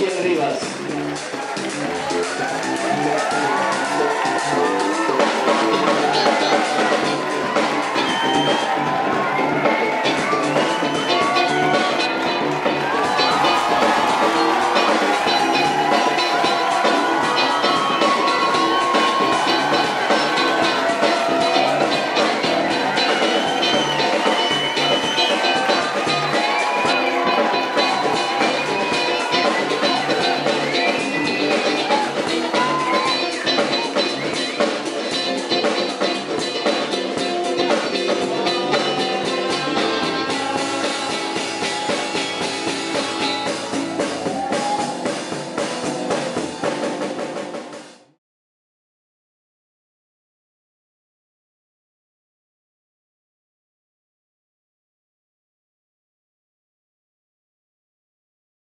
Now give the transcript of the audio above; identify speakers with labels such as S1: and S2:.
S1: Michelle Rivas.